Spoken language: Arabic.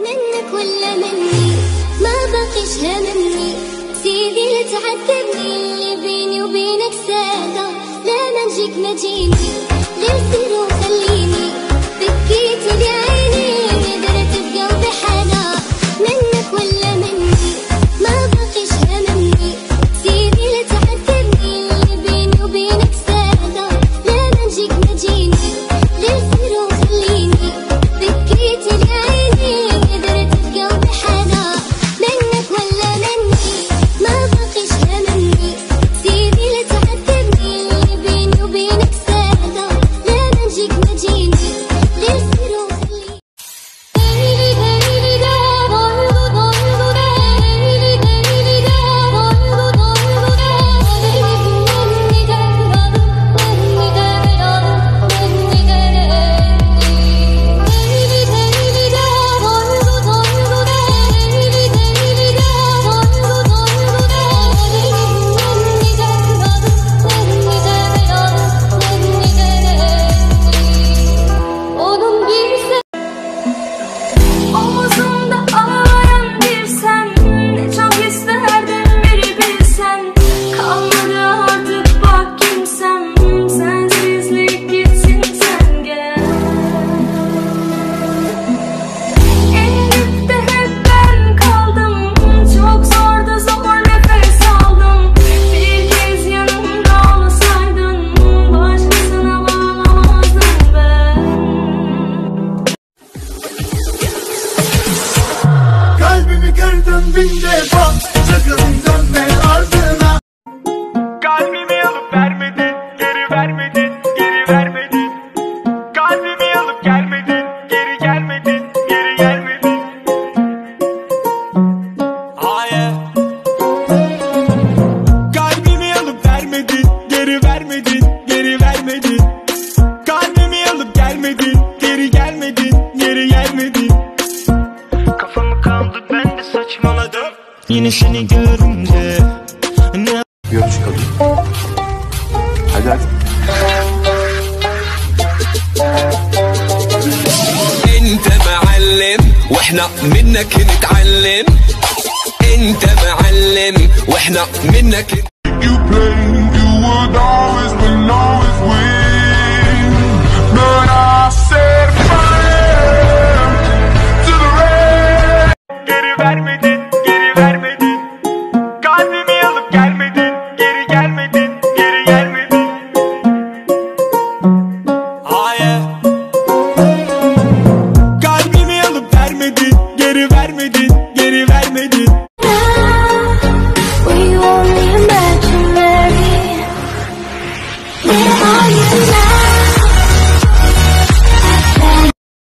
منك ولا مني؟ ما بقيش هممني سيدي لا تعذبني. اللي بيني وبينك سادة. لا ما نجيك ما جيني غير سير bin defa Sakın dönme ardına Kalbimi alıp vermedin, geri vermedin, geri vermedin. Kalbimi alıp gelmedin, geri gelmedin, geri gelmedin. Hayır. Kalbimi alıp vermedin, geri vermedin, geri vermedin. Yine seni görünce ne çıkalım Hadi hadi انت معلم وإحنا منك نتعلم انت معلم وإحنا منك you play, you would always win, always win. vermedi.